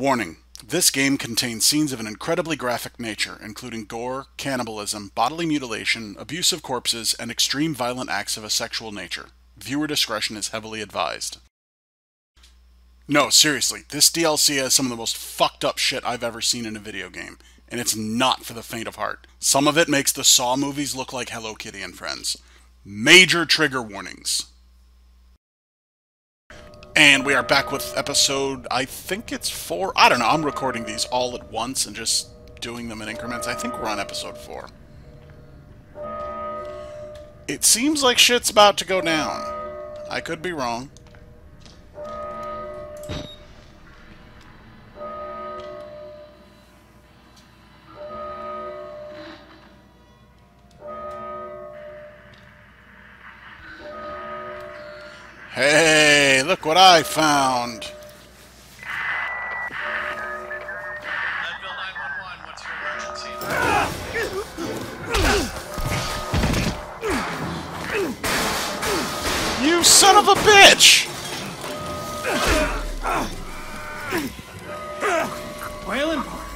Warning. This game contains scenes of an incredibly graphic nature, including gore, cannibalism, bodily mutilation, abuse of corpses, and extreme violent acts of a sexual nature. Viewer discretion is heavily advised. No, seriously, this DLC has some of the most fucked up shit I've ever seen in a video game, and it's not for the faint of heart. Some of it makes the Saw movies look like Hello Kitty and Friends. Major trigger warnings. And we are back with episode, I think it's four. I don't know. I'm recording these all at once and just doing them in increments. I think we're on episode four. It seems like shit's about to go down. I could be wrong. What I found. Leadville 911, what's your emergency? You son of a bitch! Waylon Park.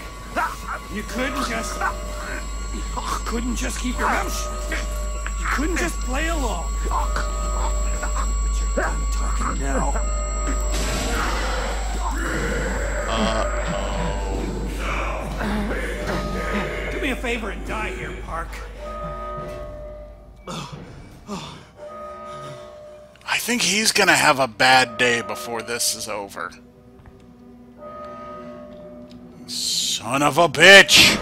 You couldn't just. Couldn't just keep your mouth shut. You couldn't just play along. And die here, Park. I think he's gonna have a bad day before this is over. Son of a bitch!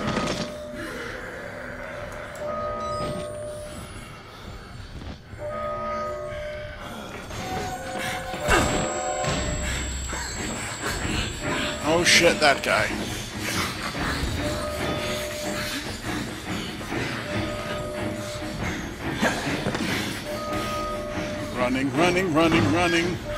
Oh shit, that guy. Running, running, running, running.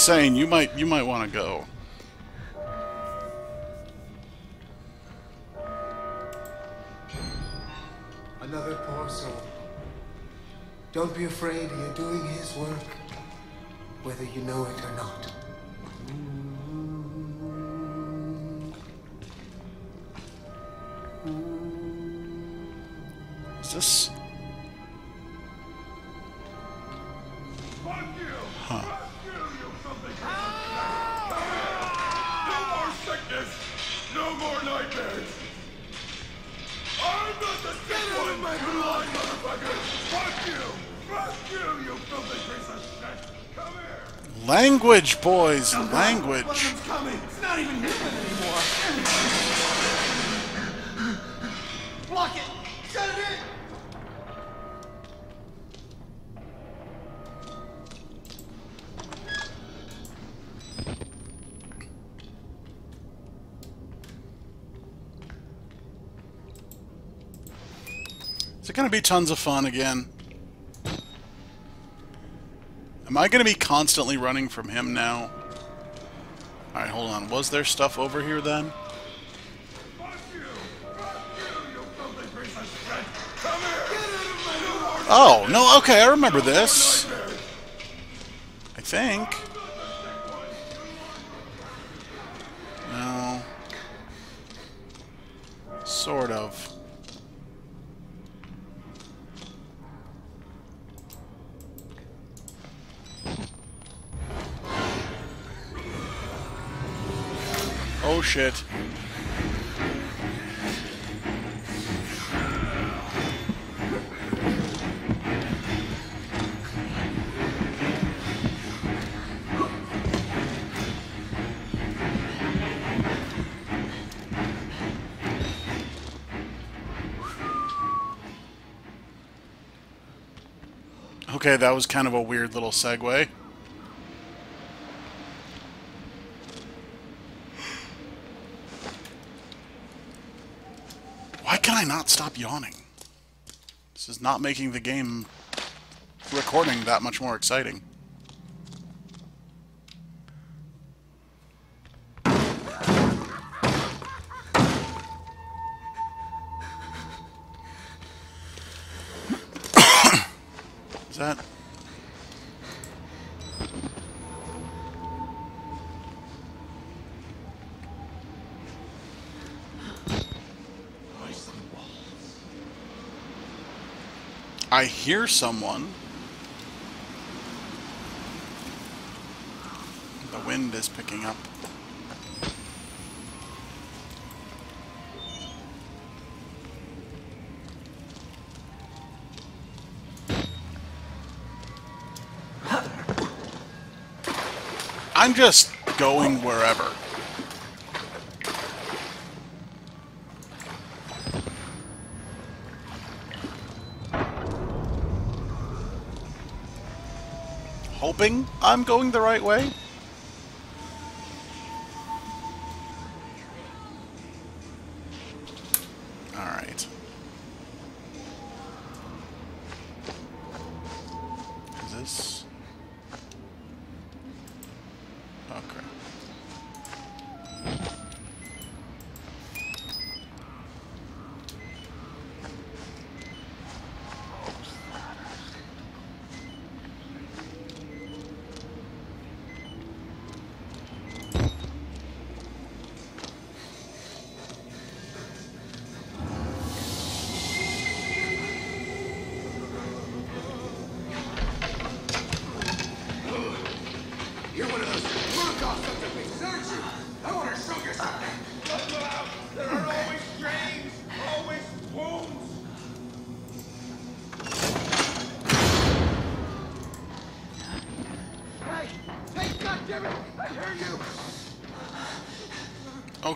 Saying, you might you might want to go. Another poor soul. Don't be afraid, you're doing his work, whether you know it or not. Is this? Language, boys, language. It's coming. It's not even human anymore. Block it. Shut it in. Is it going to be tons of fun again? I going to be constantly running from him now? Alright, hold on. Was there stuff over here then? Oh, no, okay, I remember this. I think. No. Sort of. shit. Okay, that was kind of a weird little segue. I not stop yawning? This is not making the game recording that much more exciting. I hear someone. The wind is picking up. I'm just going wherever. Hoping I'm going the right way. Alright. Is this...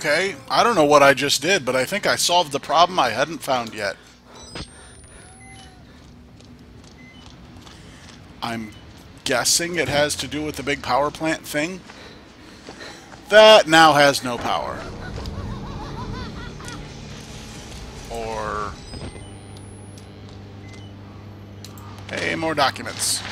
Okay, I don't know what I just did, but I think I solved the problem I hadn't found yet. I'm guessing it has to do with the big power plant thing. That now has no power. Or... Hey, more documents.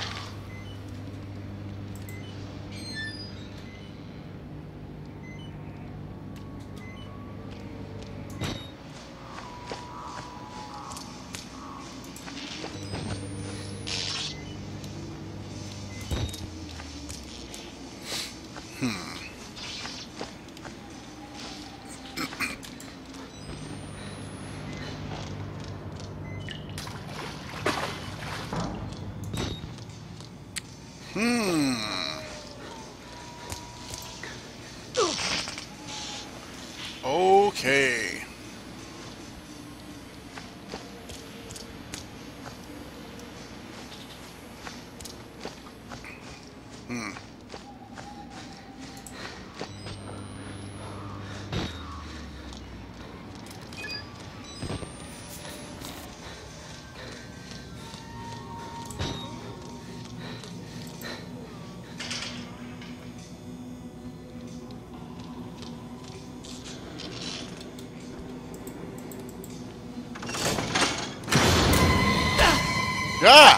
Yeah,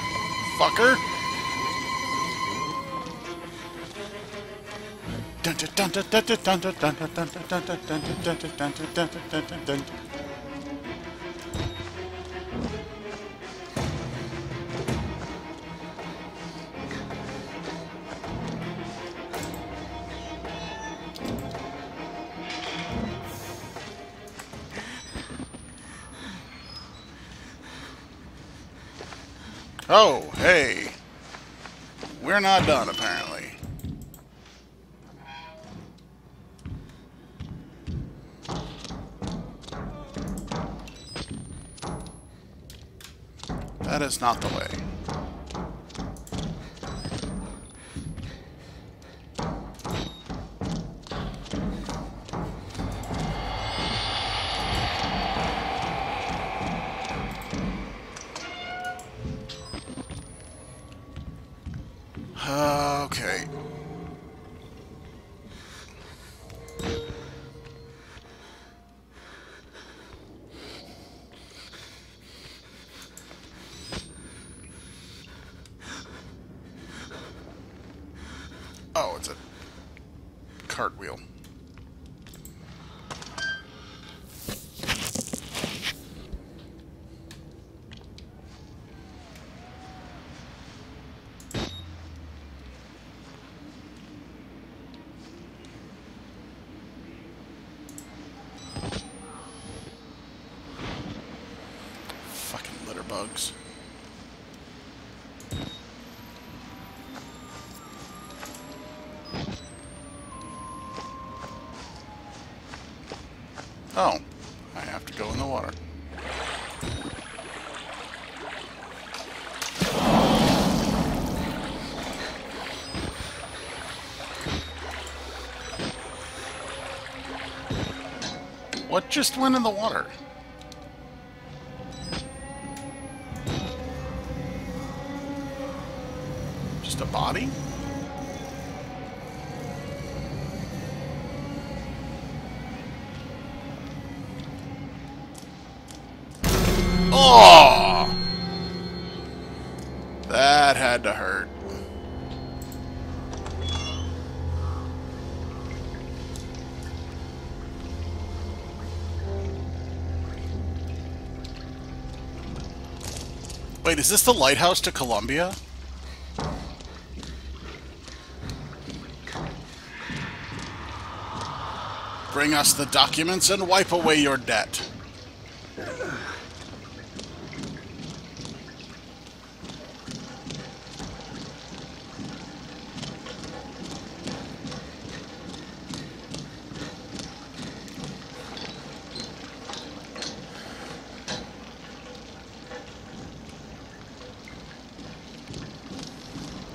fucker. Dun dun dun dun dun dun dun dun dun dun dun dun dun dun dun dun dun dun Oh, hey. We're not done, apparently. That is not the way. Okay. Oh, it's a cartwheel. Fucking litter bugs. Oh, I have to go in the water. What just went in the water? That had to hurt. Wait, is this the lighthouse to Columbia? Bring us the documents and wipe away your debt.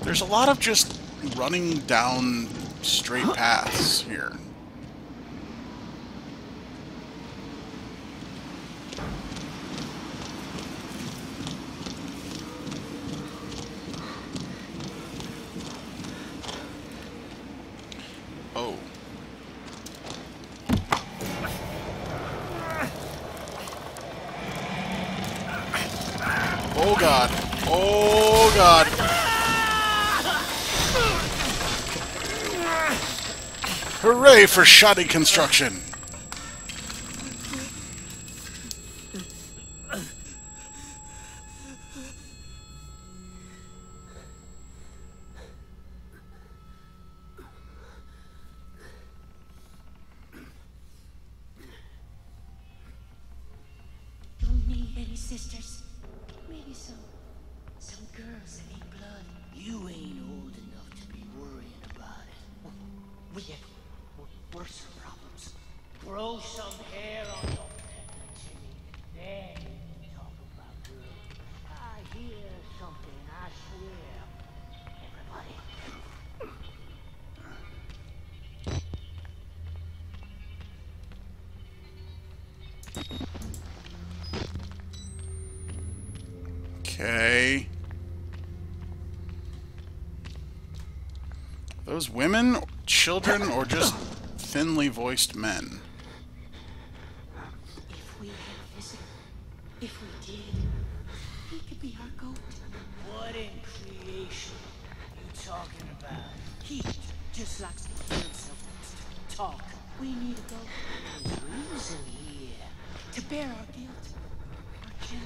There's a lot of just running down straight paths here. Oh. Oh god. Oh god. Hooray for shoddy construction! Don't need any sisters. Okay. Those women, children, or just thinly voiced men? If we had a if we did, he could be our goat. What in creation are you talking about? He just likes to hear himself talk. We need a goat There's reason here. To bear our guilt, our gender,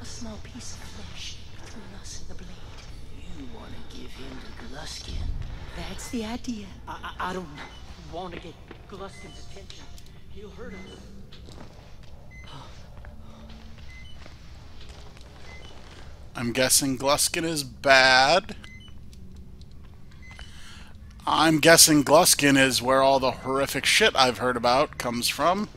a small piece of flesh between us and the blade. You want to give him the Gluskin. That's the idea. I, I, I don't want to get Gluskin's attention. He'll hurt us. I'm guessing Gluskin is bad. I'm guessing Gluskin is where all the horrific shit I've heard about comes from.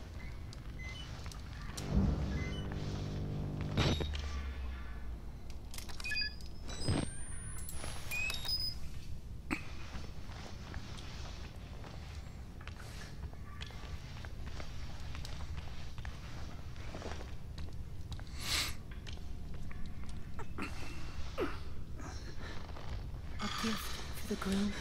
A guilt the groom?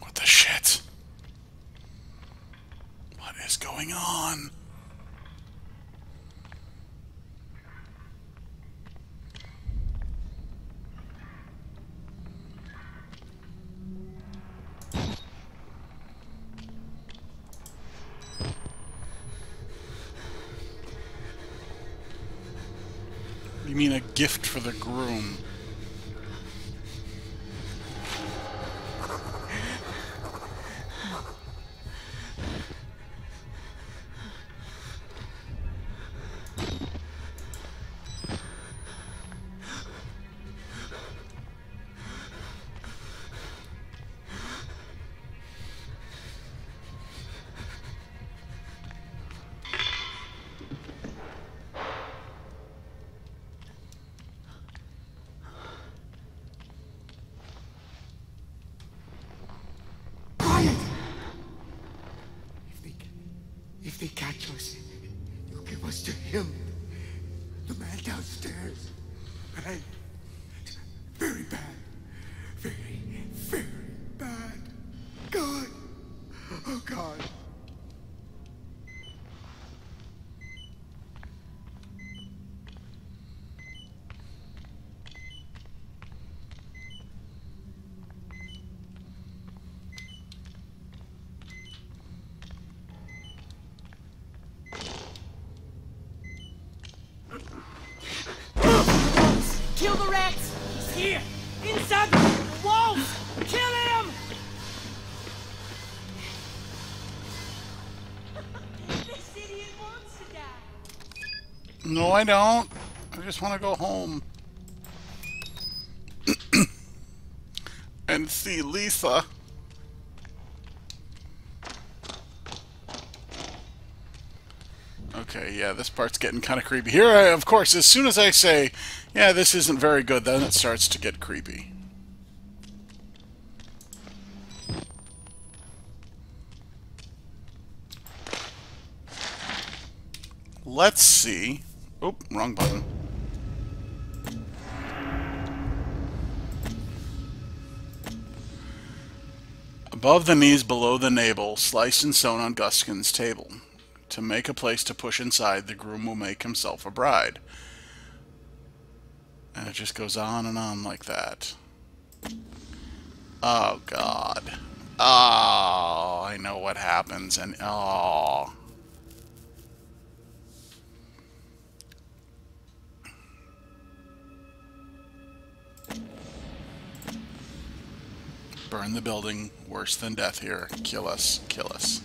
What the shit? What is going on? You mean a gift for the groom? Oh, God. No, I don't. I just want to go home. and see Lisa. Okay, yeah, this part's getting kind of creepy. Here, I, of course, as soon as I say, yeah, this isn't very good, then it starts to get creepy. Let's see. Oh, wrong button. Above the knees, below the navel, sliced and sewn on Gluskin's table. To make a place to push inside, the groom will make himself a bride. And it just goes on and on like that. Oh, God. Oh, I know what happens, and oh. Burn the building. Worse than death here. Kill us. Kill us.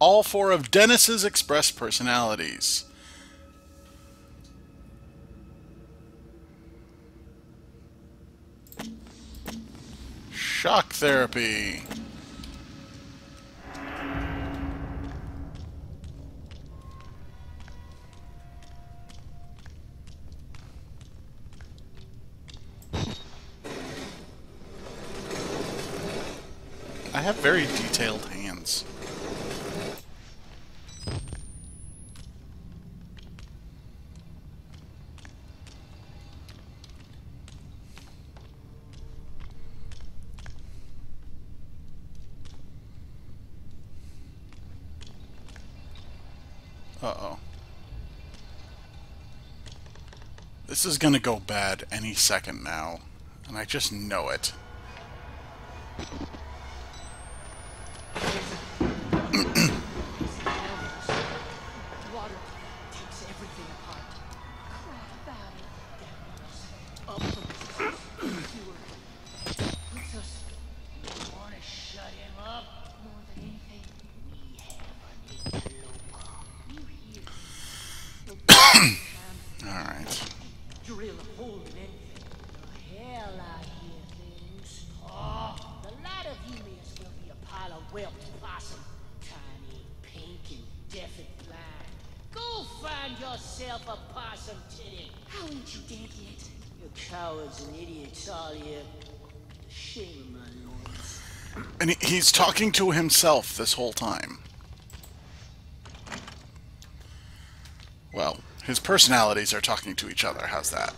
All four of Dennis's express personalities. Shock therapy. I have very detailed hands. Uh-oh. This is gonna go bad any second now, and I just know it. Cowards and idiots here. Shame my loins. And he's talking to himself this whole time. Well, his personalities are talking to each other. How's that?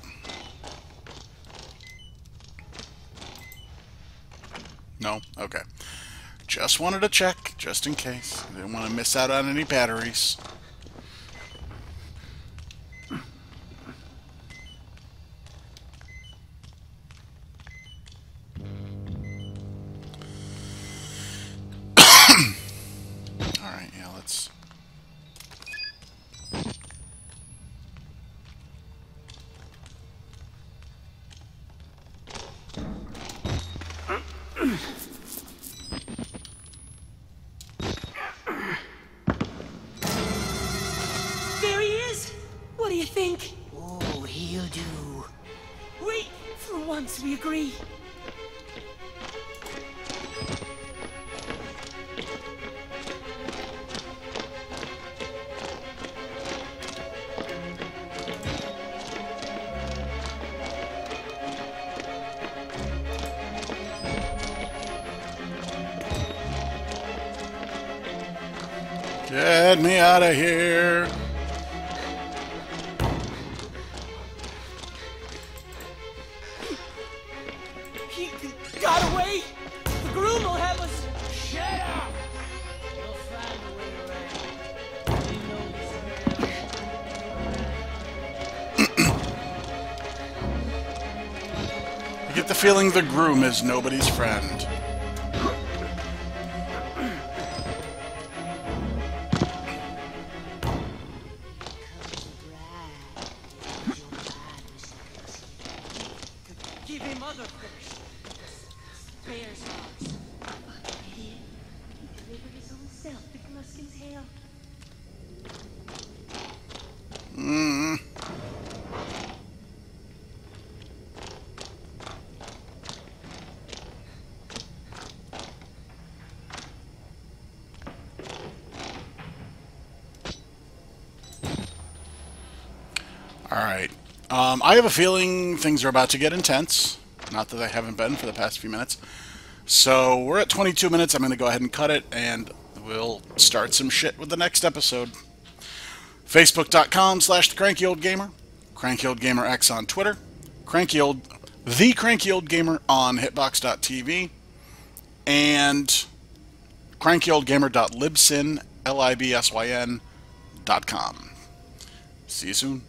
No? Okay. Just wanted to check, just in case. Didn't want to miss out on any batteries. Get me out of here! He got away! The groom will have us! Shut up! We'll find a way around. We know this area. I get the feeling the groom is nobody's friend. Alright. Um, I have a feeling things are about to get intense. Not that they haven't been for the past few minutes. So we're at 22 minutes. I'm going to go ahead and cut it, and we'll start some shit with the next episode. Facebook.com slash the cranky old gamer. Cranky old gamer X on Twitter. Cranky old the cranky old gamer on hitbox.tv. And crankyoldgamer.libsyn, L-I-B-S-Y-N dot com. See you soon.